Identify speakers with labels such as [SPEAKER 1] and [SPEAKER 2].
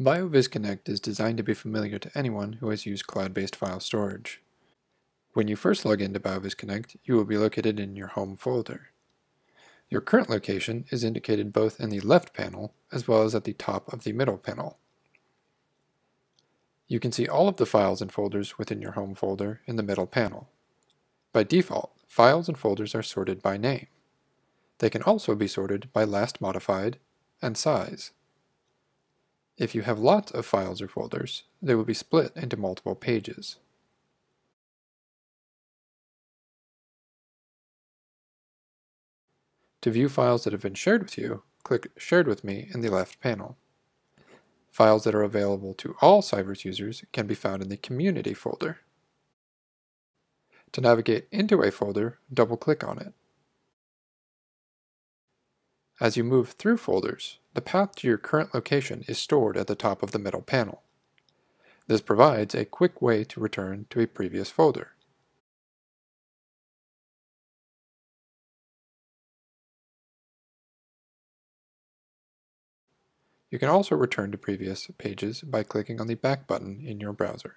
[SPEAKER 1] BioViz Connect is designed to be familiar to anyone who has used cloud-based file storage. When you first log into BioViz Connect, you will be located in your home folder. Your current location is indicated both in the left panel as well as at the top of the middle panel. You can see all of the files and folders within your home folder in the middle panel. By default, files and folders are sorted by name. They can also be sorted by last modified and size. If you have lots of files or folders, they will be split into multiple pages. To view files that have been shared with you, click Shared with Me in the left panel. Files that are available to all CyVerse users can be found in the Community folder. To navigate into a folder, double-click on it. As you move through folders, the path to your current location is stored at the top of the middle panel. This provides a quick way to return to a previous folder. You can also return to previous pages by clicking on the back button in your browser.